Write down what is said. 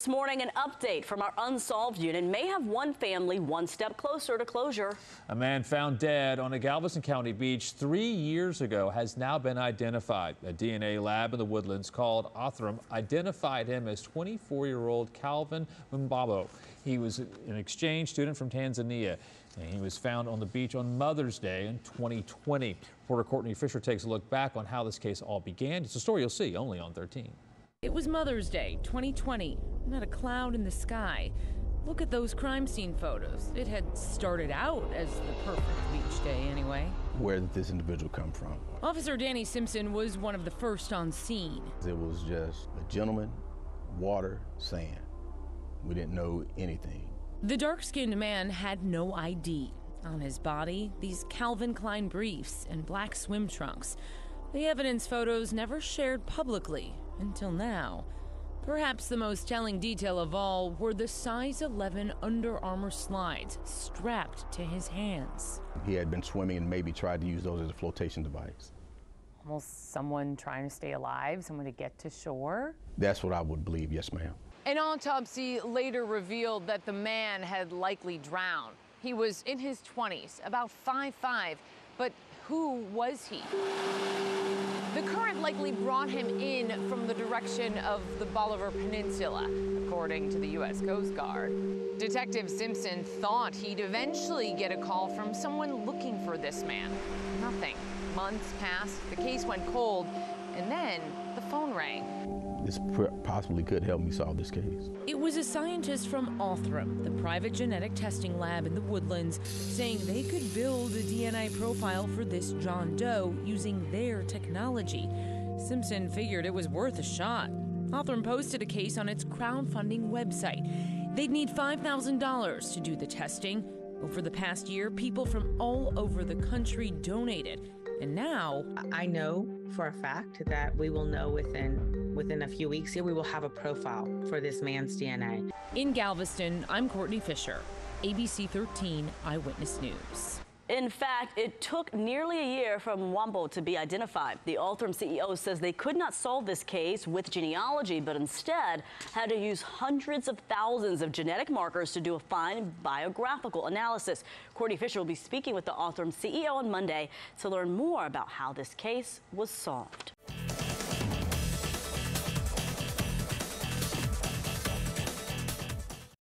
This morning, an update from our unsolved unit may have one family one step closer to closure. A man found dead on a Galveston County beach three years ago has now been identified. A DNA lab in the woodlands called Othram identified him as 24-year-old Calvin Mbabo. He was an exchange student from Tanzania, and he was found on the beach on Mother's Day in 2020. Reporter Courtney Fisher takes a look back on how this case all began. It's a story you'll see only on 13. It was Mother's Day 2020, not a cloud in the sky. Look at those crime scene photos. It had started out as the perfect beach day anyway. Where did this individual come from? Officer Danny Simpson was one of the first on scene. It was just a gentleman, water, sand. We didn't know anything. The dark skinned man had no ID. On his body, these Calvin Klein briefs and black swim trunks. The evidence photos never shared publicly until now. Perhaps the most telling detail of all were the size 11 Under Armour slides strapped to his hands. He had been swimming and maybe tried to use those as a flotation device. Almost someone trying to stay alive, someone to get to shore? That's what I would believe, yes, ma'am. An autopsy later revealed that the man had likely drowned. He was in his 20s, about 5'5, but who was he? The current likely brought him in from the direction of the Bolivar Peninsula, according to the U.S. Coast Guard. Detective Simpson thought he'd eventually get a call from someone looking for this man. Nothing. Months passed, the case went cold, and then the phone rang. This possibly could help me solve this case. It was a scientist from Othram, the private genetic testing lab in the woodlands, saying they could build a DNA profile for this John Doe using their technology. Simpson figured it was worth a shot. Othram posted a case on its crowdfunding website. They'd need $5,000 to do the testing. Over the past year, people from all over the country donated. And now, I know for a fact that we will know within within a few weeks here we will have a profile for this man's DNA. In Galveston, I'm Courtney Fisher, ABC 13 Eyewitness News. In fact, it took nearly a year from Mwambo to be identified. The Othram CEO says they could not solve this case with genealogy, but instead had to use hundreds of thousands of genetic markers to do a fine biographical analysis. Courtney Fisher will be speaking with the Othram CEO on Monday to learn more about how this case was solved.